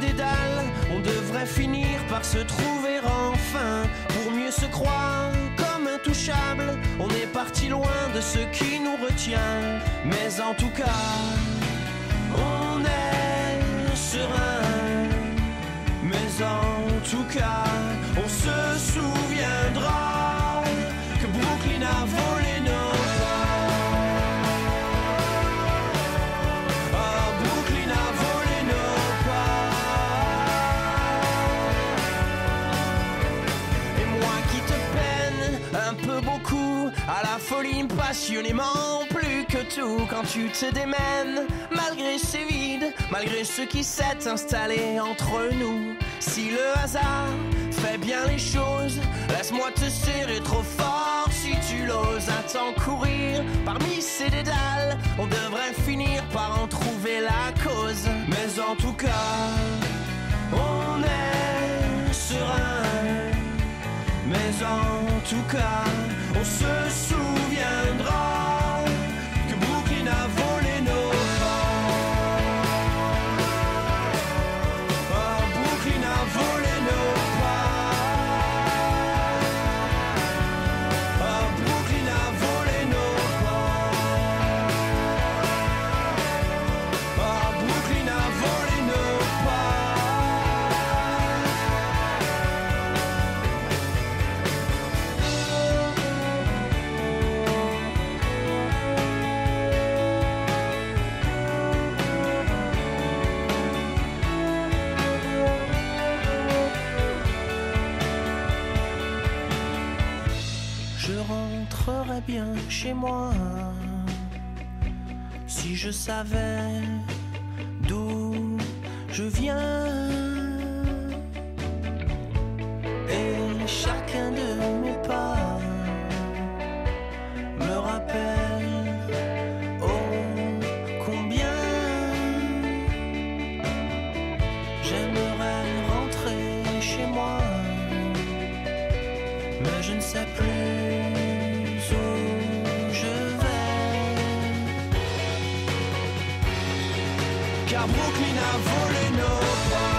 des on devrait finir par se trouver enfin pour mieux se croire comme intouchable. On est parti loin de ce qui nous retient, mais en tout cas, on est serein. Beaucoup, à la folie passionnément plus que tout quand tu te démènes, malgré ces vides, malgré ce qui s'est installé entre nous. Si le hasard fait bien les choses, laisse-moi te serrer trop fort si tu l'oses. Attends courir parmi ces dédales, on devrait finir par en trouver la Mais en tout cas, on se souviendra rentrerais bien chez moi si je savais d'où je viens. Et chacun de mes pas me rappelle oh combien j'aimerais rentrer chez moi mais je ne sais plus je vais. Car Brooklyn a volé nos